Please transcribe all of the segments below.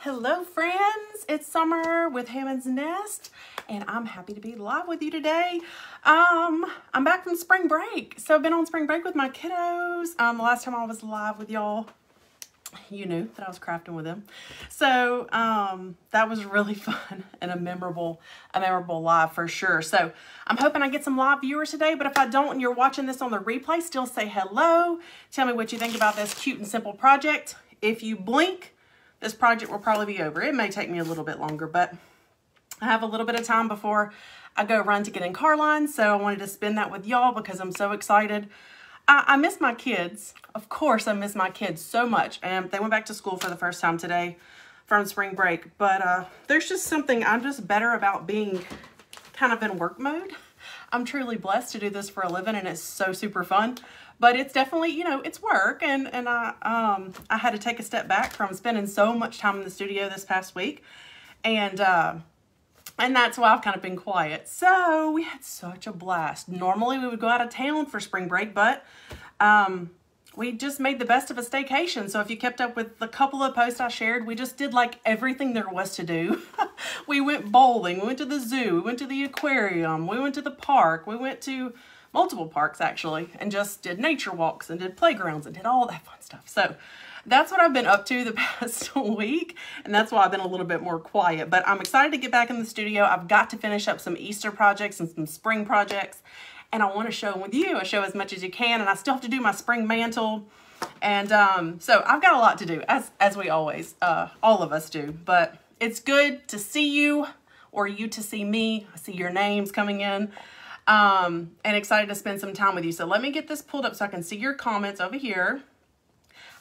Hello friends, it's Summer with Hammons Nest and I'm happy to be live with you today. Um, I'm back from spring break. So I've been on spring break with my kiddos. Um, the last time I was live with y'all, you knew that I was crafting with them. So um, that was really fun and a memorable, a memorable live for sure. So I'm hoping I get some live viewers today, but if I don't and you're watching this on the replay, still say hello. Tell me what you think about this cute and simple project. If you blink, this project will probably be over. It may take me a little bit longer, but I have a little bit of time before I go run to get in car line, so I wanted to spend that with y'all because I'm so excited. I, I miss my kids. Of course, I miss my kids so much. And they went back to school for the first time today from spring break. But uh, there's just something I'm just better about being kind of in work mode. I'm truly blessed to do this for a living and it's so super fun but it's definitely, you know, it's work. And, and I, um, I had to take a step back from spending so much time in the studio this past week. And, uh, and that's why I've kind of been quiet. So we had such a blast. Normally we would go out of town for spring break, but, um, we just made the best of a staycation. So if you kept up with the couple of posts I shared, we just did like everything there was to do. we went bowling, we went to the zoo, we went to the aquarium, we went to the park, we went to multiple parks actually, and just did nature walks and did playgrounds and did all that fun stuff. So that's what I've been up to the past week, and that's why I've been a little bit more quiet. But I'm excited to get back in the studio. I've got to finish up some Easter projects and some spring projects, and I want to show them with you. I show as much as you can, and I still have to do my spring mantle. And um, so I've got a lot to do, as, as we always, uh, all of us do. But it's good to see you, or you to see me. I see your names coming in um, and excited to spend some time with you. So let me get this pulled up so I can see your comments over here.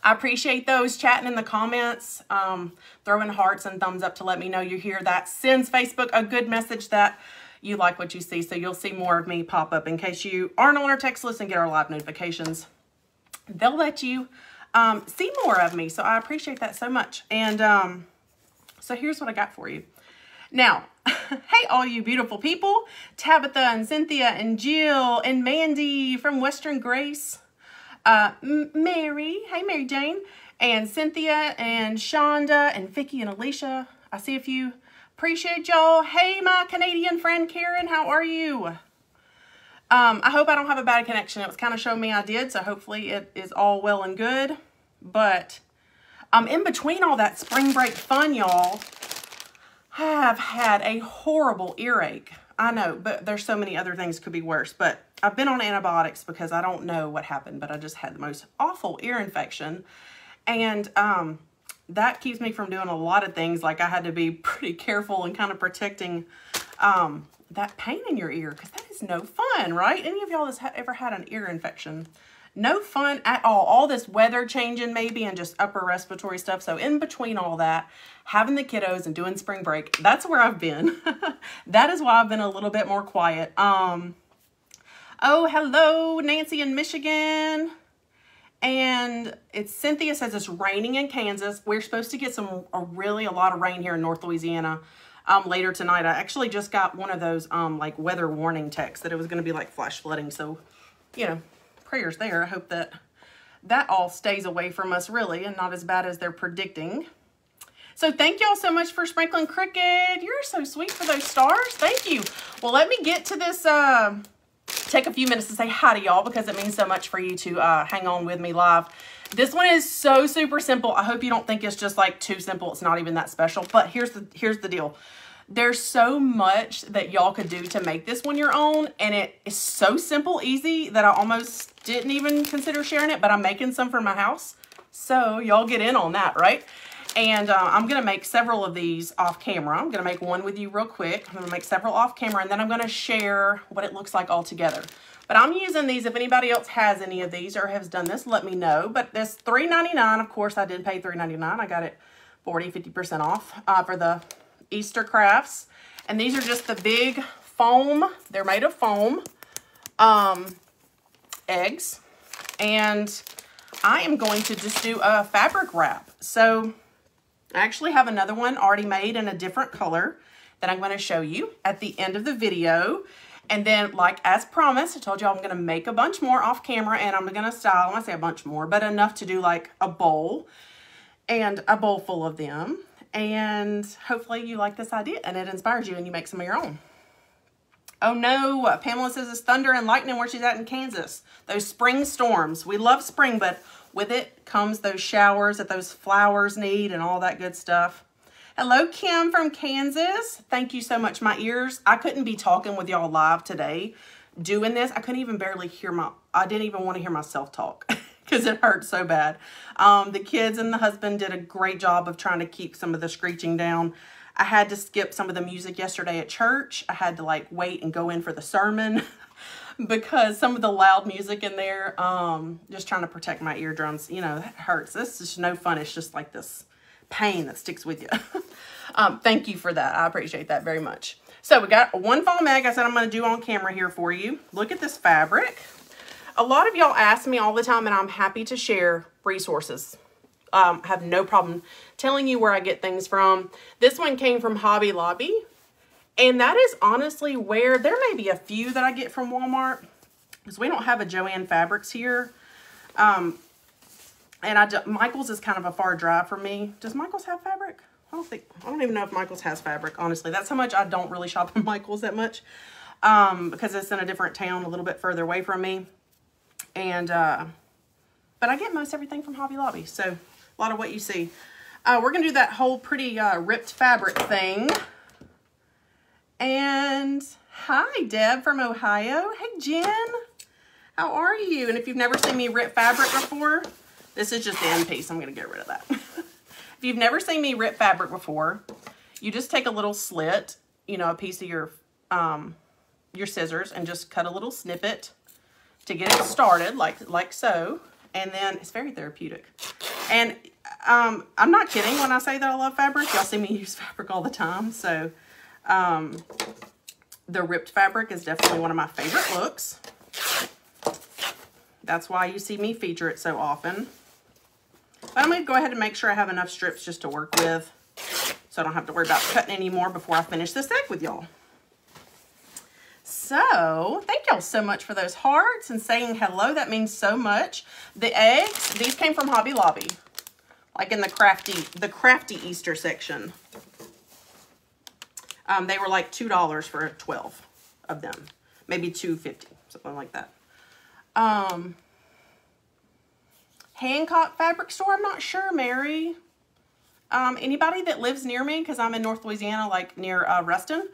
I appreciate those chatting in the comments, um, throwing hearts and thumbs up to let me know you're here. That sends Facebook a good message that you like what you see. So you'll see more of me pop up in case you aren't on our text list and get our live notifications. They'll let you um, see more of me. So I appreciate that so much. And um, so here's what I got for you. Now, hey, all you beautiful people. Tabitha and Cynthia and Jill and Mandy from Western Grace. Uh, Mary, hey, Mary Jane. And Cynthia and Shonda and Vicki and Alicia. I see a few. Appreciate y'all. Hey, my Canadian friend Karen, how are you? Um, I hope I don't have a bad connection. It was kind of showing me I did, so hopefully it is all well and good. But um, in between all that spring break fun, y'all, I have had a horrible earache. I know, but there's so many other things could be worse. But I've been on antibiotics because I don't know what happened, but I just had the most awful ear infection. And um, that keeps me from doing a lot of things. Like I had to be pretty careful and kind of protecting um, that pain in your ear because that is no fun, right? Any of y'all that's ever had an ear infection? No fun at all. All this weather changing maybe and just upper respiratory stuff. So in between all that, having the kiddos and doing spring break, that's where I've been. that is why I've been a little bit more quiet. Um, oh, hello, Nancy in Michigan. And it's Cynthia says it's raining in Kansas. We're supposed to get some a really a lot of rain here in North Louisiana um, later tonight. I actually just got one of those um, like weather warning texts that it was going to be like flash flooding. So, you know, prayers there. I hope that that all stays away from us really and not as bad as they're predicting. So thank y'all so much for sprinkling Cricket. You're so sweet for those stars. Thank you. Well, let me get to this, uh, take a few minutes to say hi to y'all because it means so much for you to uh, hang on with me live. This one is so super simple. I hope you don't think it's just like too simple. It's not even that special, but here's the, here's the deal. There's so much that y'all could do to make this one your own, and it is so simple, easy, that I almost didn't even consider sharing it, but I'm making some for my house. So y'all get in on that, right? And uh, I'm going to make several of these off camera. I'm going to make one with you real quick. I'm going to make several off camera, and then I'm going to share what it looks like all together. But I'm using these. If anybody else has any of these or has done this, let me know. But this $3.99, of course, I did pay $3.99. I got it 40, 50% off uh, for the Easter crafts. And these are just the big foam. They're made of foam um, eggs. And I am going to just do a fabric wrap. So I actually have another one already made in a different color that I'm going to show you at the end of the video. And then, like as promised, I told you I'm going to make a bunch more off camera and I'm going to style, I say a bunch more, but enough to do like a bowl and a bowl full of them. And hopefully you like this idea and it inspires you and you make some of your own. Oh no, Pamela says it's thunder and lightning where she's at in Kansas. Those spring storms. We love spring, but with it comes those showers that those flowers need and all that good stuff. Hello, Kim from Kansas. Thank you so much. My ears, I couldn't be talking with y'all live today doing this. I couldn't even barely hear my, I didn't even want to hear myself talk because it hurt so bad. Um, the kids and the husband did a great job of trying to keep some of the screeching down. I had to skip some of the music yesterday at church. I had to like wait and go in for the sermon because some of the loud music in there, um, just trying to protect my eardrums, you know, that hurts. This is no fun. It's just like this pain that sticks with you. um, thank you for that. I appreciate that very much. So we got one fall mag I said I'm going to do on camera here for you. Look at this fabric. A lot of y'all ask me all the time and I'm happy to share resources um, have no problem telling you where I get things from. This one came from Hobby Lobby. And that is honestly where, there may be a few that I get from Walmart. Because we don't have a Joann Fabrics here. Um, and I Michael's is kind of a far drive for me. Does Michael's have fabric? I don't think, I don't even know if Michael's has fabric, honestly. That's how much I don't really shop at Michael's that much. Um, because it's in a different town a little bit further away from me. And, uh, but I get most everything from Hobby Lobby. So a lot of what you see. Uh, we're going to do that whole pretty uh, ripped fabric thing. And hi, Deb from Ohio. Hey, Jen. How are you? And if you've never seen me rip fabric before, this is just the end piece. I'm going to get rid of that. if you've never seen me rip fabric before, you just take a little slit, you know, a piece of your, um, your scissors and just cut a little snippet to get it started like, like so. And then it's very therapeutic. And um, I'm not kidding when I say that I love fabric. Y'all see me use fabric all the time. So um, the ripped fabric is definitely one of my favorite looks. That's why you see me feature it so often. But I'm going to go ahead and make sure I have enough strips just to work with. So I don't have to worry about cutting any more before I finish this egg with y'all. So, thank y'all so much for those hearts and saying hello. That means so much. The eggs, these came from Hobby Lobby. Like in the crafty, the crafty Easter section. Um, they were like $2 for 12 of them. Maybe 250 something like that. Um, Hancock Fabric Store, I'm not sure, Mary. Um, anybody that lives near me, because I'm in North Louisiana, like near uh, Ruston,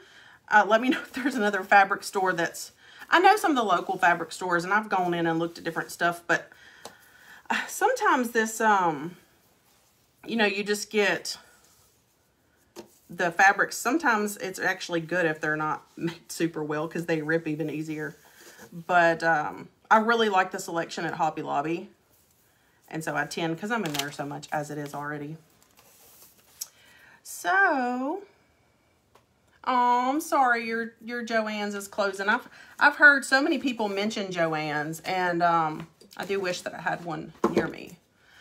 uh, let me know if there's another fabric store that's, I know some of the local fabric stores and I've gone in and looked at different stuff, but uh, sometimes this, um, you know, you just get the fabrics. Sometimes it's actually good if they're not made super well because they rip even easier. But um, I really like the selection at Hobby Lobby. And so I tend, because I'm in there so much as it is already. So, Oh, I'm sorry your your Joann's is closing. I've I've heard so many people mention Joann's and um, I do wish that I had one near me.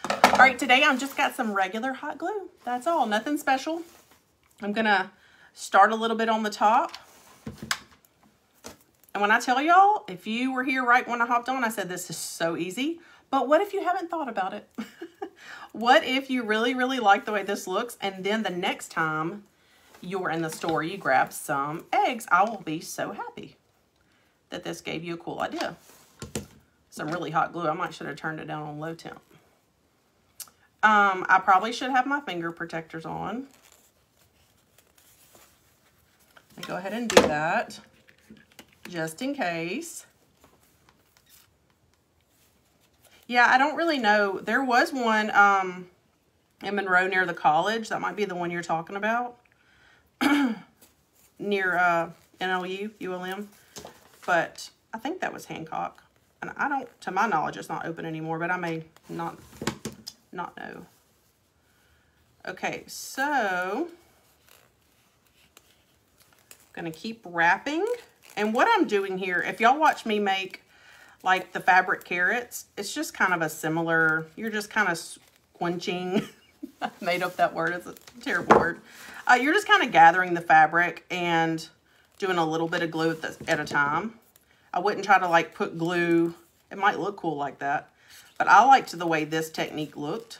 All right, today I'm just got some regular hot glue. That's all, nothing special. I'm gonna start a little bit on the top. And when I tell y'all, if you were here right when I hopped on, I said this is so easy. But what if you haven't thought about it? what if you really, really like the way this looks and then the next time you're in the store, you grab some eggs, I will be so happy that this gave you a cool idea. Some really hot glue. I might should have turned it down on low temp. Um, I probably should have my finger protectors on. I go ahead and do that just in case. Yeah, I don't really know. There was one um, in Monroe near the college. That might be the one you're talking about. near uh, NLU, ULM. But I think that was Hancock. And I don't, to my knowledge, it's not open anymore, but I may not, not know. Okay, so To keep wrapping. And what I'm doing here, if y'all watch me make like the fabric carrots, it's just kind of a similar, you're just kind of squinching. I made up that word. It's a terrible word. Uh, you're just kind of gathering the fabric and doing a little bit of glue at, the, at a time. I wouldn't try to like put glue. It might look cool like that. But I liked the way this technique looked.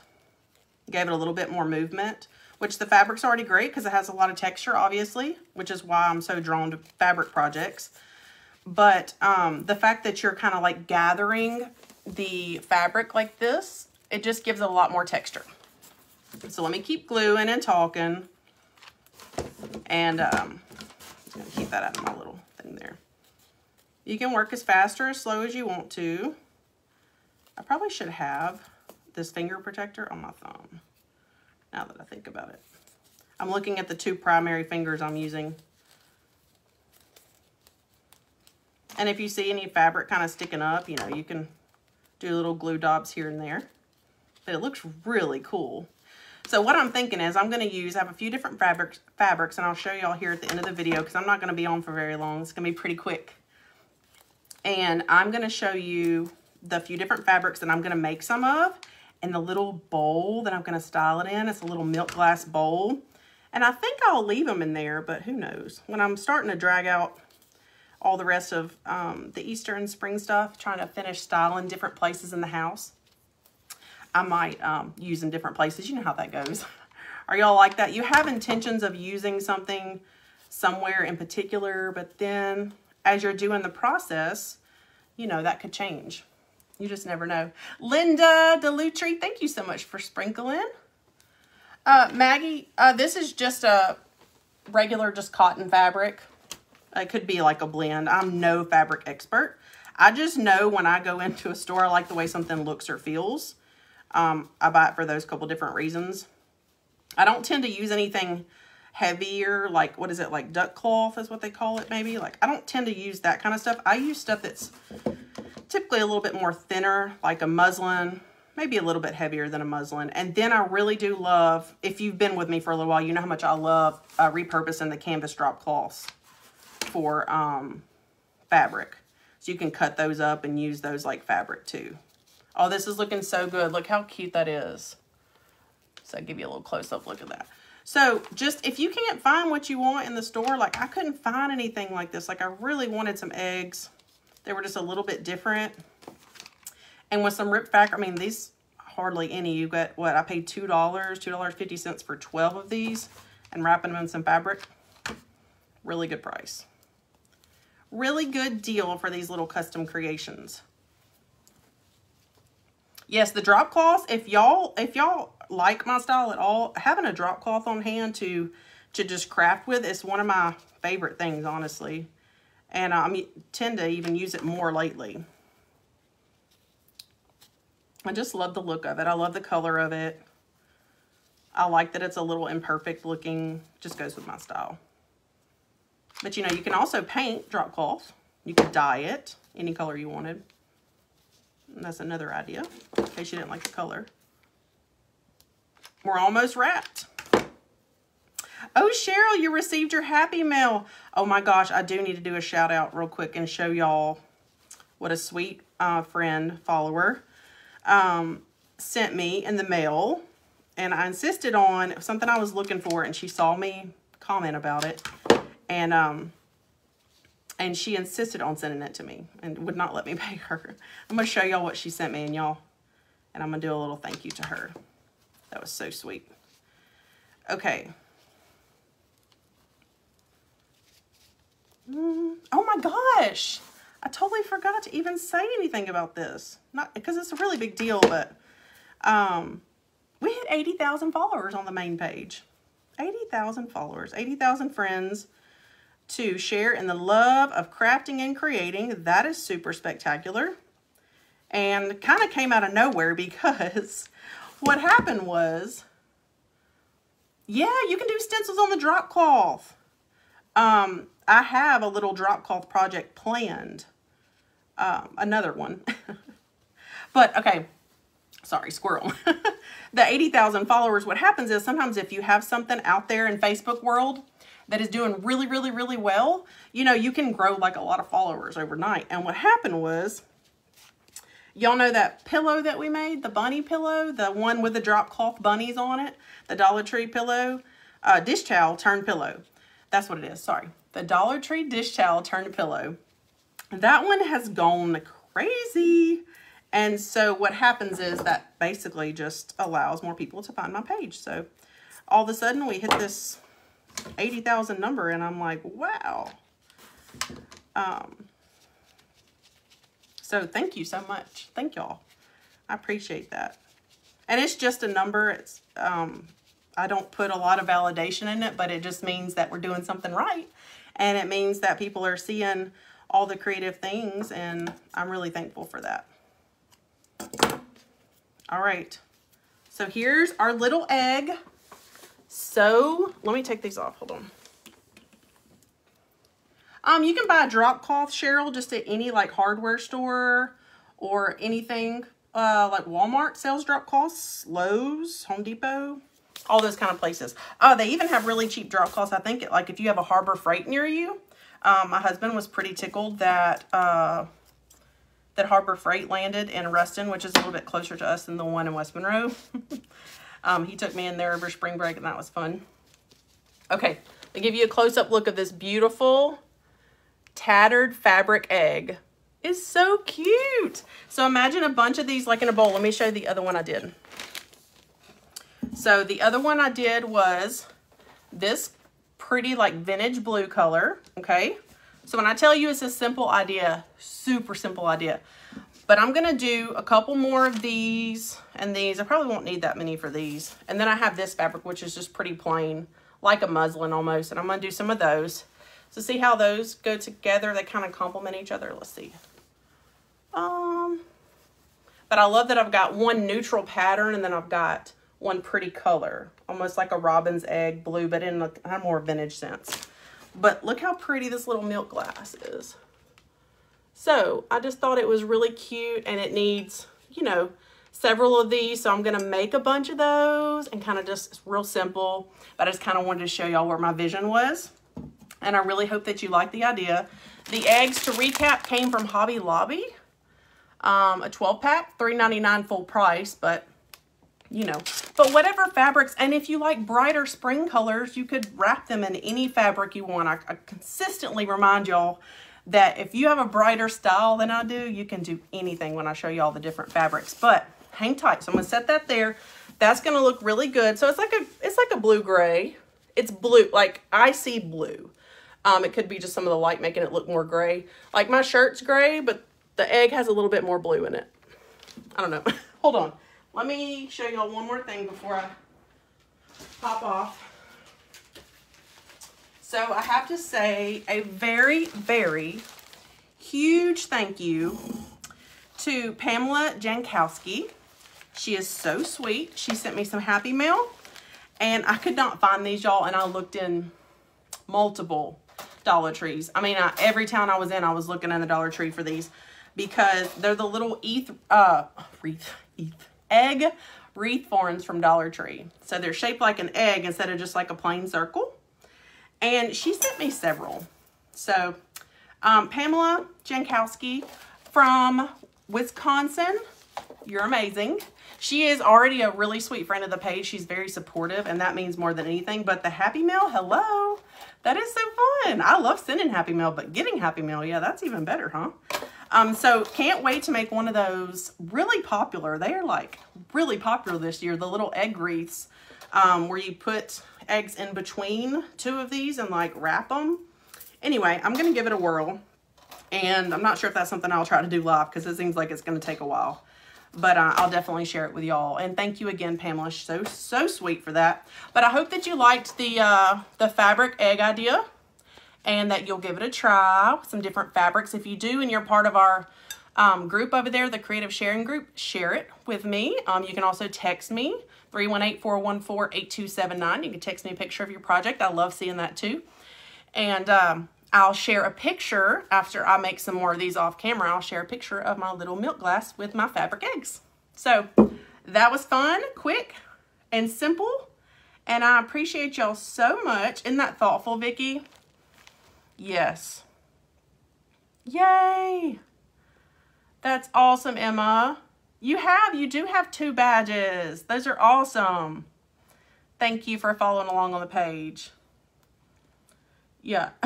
Gave it a little bit more movement. Which the fabric's already great because it has a lot of texture, obviously, which is why I'm so drawn to fabric projects. But um, the fact that you're kind of like gathering the fabric like this, it just gives it a lot more texture. So let me keep gluing and talking. And um, keep that out of my little thing there. You can work as fast or as slow as you want to. I probably should have this finger protector on my thumb, now that I think about it. I'm looking at the two primary fingers I'm using. And if you see any fabric kind of sticking up, you know, you can do little glue dobs here and there. But it looks really cool. So what I'm thinking is I'm going to use, I have a few different fabrics, fabrics and I'll show y'all here at the end of the video because I'm not going to be on for very long. It's going to be pretty quick. And I'm going to show you the few different fabrics that I'm going to make some of and the little bowl that I'm going to style it in. It's a little milk glass bowl. And I think I'll leave them in there, but who knows. When I'm starting to drag out all the rest of um, the Easter and spring stuff, trying to finish styling different places in the house, I might um, use in different places. You know how that goes. Are y'all like that? You have intentions of using something somewhere in particular, but then as you're doing the process, you know, that could change. You just never know. Linda Delutri, thank you so much for sprinkling. Uh, Maggie, uh, this is just a regular, just cotton fabric. It could be like a blend. I'm no fabric expert. I just know when I go into a store, I like the way something looks or feels. Um, I buy it for those couple different reasons. I don't tend to use anything heavier, like, what is it, like duck cloth is what they call it, maybe? Like, I don't tend to use that kind of stuff. I use stuff that's typically a little bit more thinner, like a muslin, maybe a little bit heavier than a muslin. And then I really do love, if you've been with me for a little while, you know how much I love uh, repurposing the canvas drop cloths for um, fabric. So you can cut those up and use those like fabric too. Oh, this is looking so good. Look how cute that is. So I'll give you a little close-up look at that. So just if you can't find what you want in the store, like I couldn't find anything like this. Like I really wanted some eggs. They were just a little bit different. And with some rip factor, I mean, these hardly any. You got what? I paid $2, $2.50 for 12 of these and wrapping them in some fabric. Really good price. Really good deal for these little custom creations. Yes, the drop cloth, if y'all if y'all like my style at all, having a drop cloth on hand to to just craft with is one of my favorite things, honestly. And uh, I tend to even use it more lately. I just love the look of it. I love the color of it. I like that it's a little imperfect looking. Just goes with my style. But you know, you can also paint drop cloth. You could dye it any color you wanted. And that's another idea, in case you didn't like the color. We're almost wrapped. Oh, Cheryl, you received your happy mail. Oh my gosh, I do need to do a shout out real quick and show y'all what a sweet uh, friend, follower, um, sent me in the mail. And I insisted on something I was looking for and she saw me comment about it. And um, and she insisted on sending it to me and would not let me pay her. I'm going to show y'all what she sent me and y'all, and I'm going to do a little thank you to her. That was so sweet. Okay. Mm, oh my gosh. I totally forgot to even say anything about this. Not because it's a really big deal, but um, we had 80,000 followers on the main page. 80,000 followers, 80,000 friends to share in the love of crafting and creating. That is super spectacular. And kind of came out of nowhere because what happened was, yeah, you can do stencils on the drop cloth. Um, I have a little drop cloth project planned. Um, another one. but, okay, sorry, squirrel. the 80,000 followers, what happens is sometimes if you have something out there in Facebook world that is doing really, really, really well, you know, you can grow like a lot of followers overnight. And what happened was, y'all know that pillow that we made, the bunny pillow, the one with the drop cloth bunnies on it, the Dollar Tree pillow, uh, dish towel turned pillow. That's what it is, sorry. The Dollar Tree dish towel turned pillow. That one has gone crazy. And so what happens is that basically just allows more people to find my page. So all of a sudden we hit this 80,000 number and I'm like, wow. Um, so thank you so much. Thank y'all. I appreciate that. And it's just a number. It's um, I don't put a lot of validation in it, but it just means that we're doing something right. And it means that people are seeing all the creative things, and I'm really thankful for that. All right. So here's our little egg. So let me take these off. Hold on. Um, you can buy a drop cloth, Cheryl, just at any like hardware store or anything. Uh, like Walmart sells drop cloths, Lowe's, Home Depot, all those kind of places. Uh, they even have really cheap drop cloths. I think like if you have a Harbor Freight near you. Um, my husband was pretty tickled that uh, that Harbor Freight landed in Ruston, which is a little bit closer to us than the one in West Monroe. um, he took me in there over spring break and that was fun. Okay, I'll give you a close-up look of this beautiful tattered fabric egg. Is so cute. So imagine a bunch of these like in a bowl. Let me show you the other one I did. So the other one I did was this pretty like vintage blue color, okay? So when I tell you it's a simple idea, super simple idea. But I'm gonna do a couple more of these and these. I probably won't need that many for these. And then I have this fabric, which is just pretty plain, like a muslin almost. And I'm gonna do some of those. So see how those go together? They kind of complement each other. Let's see. Um, but I love that I've got one neutral pattern and then I've got one pretty color. Almost like a robin's egg blue, but in a, a more vintage sense. But look how pretty this little milk glass is. So I just thought it was really cute and it needs, you know, several of these. So I'm going to make a bunch of those and kind of just real simple. But I just kind of wanted to show y'all where my vision was and I really hope that you like the idea. The eggs, to recap, came from Hobby Lobby. Um, a 12 pack, $3.99 full price, but you know, but whatever fabrics, and if you like brighter spring colors, you could wrap them in any fabric you want. I, I consistently remind y'all that if you have a brighter style than I do, you can do anything when I show you all the different fabrics, but hang tight. So I'm gonna set that there. That's gonna look really good. So it's like a, it's like a blue gray. It's blue, like icy blue. Um, it could be just some of the light making it look more gray. Like my shirt's gray, but the egg has a little bit more blue in it. I don't know. Hold on. Let me show y'all one more thing before I pop off. So I have to say a very, very huge thank you to Pamela Jankowski. She is so sweet. She sent me some Happy Mail and I could not find these y'all and I looked in multiple Dollar Trees. I mean, I, every town I was in, I was looking in the Dollar Tree for these because they're the little ETH, uh, wreath, ETH, egg wreath forms from Dollar Tree. So they're shaped like an egg instead of just like a plain circle. And she sent me several. So um, Pamela Jankowski from Wisconsin, you're amazing. She is already a really sweet friend of the page. She's very supportive, and that means more than anything. But the Happy Mail, hello. That is so fun. I love sending Happy Mail, but getting Happy Mail, yeah, that's even better, huh? Um, so can't wait to make one of those really popular. They are like really popular this year. The little egg wreaths um, where you put eggs in between two of these and like wrap them. Anyway, I'm going to give it a whirl. And I'm not sure if that's something I'll try to do live because it seems like it's going to take a while but uh, I'll definitely share it with y'all. And thank you again, Pamela. So, so sweet for that. But I hope that you liked the, uh, the fabric egg idea and that you'll give it a try with some different fabrics. If you do and you're part of our um, group over there, the Creative Sharing Group, share it with me. Um, you can also text me, 318-414-8279. You can text me a picture of your project. I love seeing that too. And um, I'll share a picture after I make some more of these off camera. I'll share a picture of my little milk glass with my fabric eggs. So that was fun, quick, and simple. And I appreciate y'all so much. Isn't that thoughtful, Vicki? Yes. Yay! That's awesome, Emma. You have, you do have two badges. Those are awesome. Thank you for following along on the page. Yeah.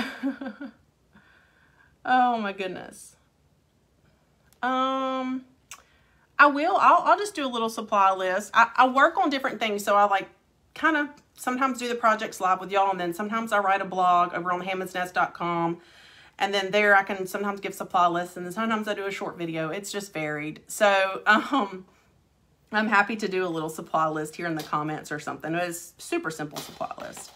oh my goodness. Um, I will. I'll, I'll just do a little supply list. I, I work on different things, so I like kind of sometimes do the projects live with y'all, and then sometimes I write a blog over on hammonsnest.com. And then there I can sometimes give supply lists, and sometimes I do a short video. It's just varied. So, um, I'm happy to do a little supply list here in the comments or something. It's super simple supply list.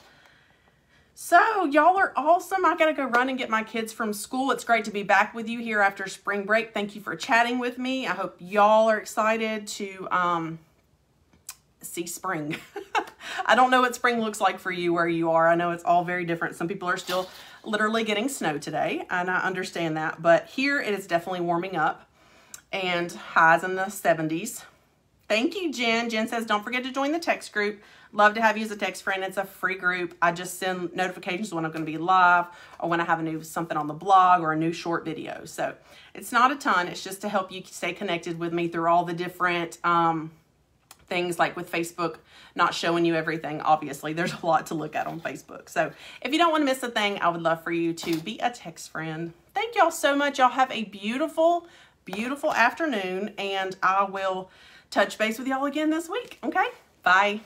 So y'all are awesome. I got to go run and get my kids from school. It's great to be back with you here after spring break. Thank you for chatting with me. I hope y'all are excited to um, see spring. I don't know what spring looks like for you where you are. I know it's all very different. Some people are still literally getting snow today, and I understand that. But here it is definitely warming up and highs in the 70s. Thank you, Jen. Jen says, don't forget to join the text group. Love to have you as a text friend. It's a free group. I just send notifications when I'm going to be live or when I have a new something on the blog or a new short video. So it's not a ton. It's just to help you stay connected with me through all the different um, things like with Facebook not showing you everything. Obviously, there's a lot to look at on Facebook. So if you don't want to miss a thing, I would love for you to be a text friend. Thank y'all so much. Y'all have a beautiful, beautiful afternoon, and I will touch base with y'all again this week. Okay? Bye.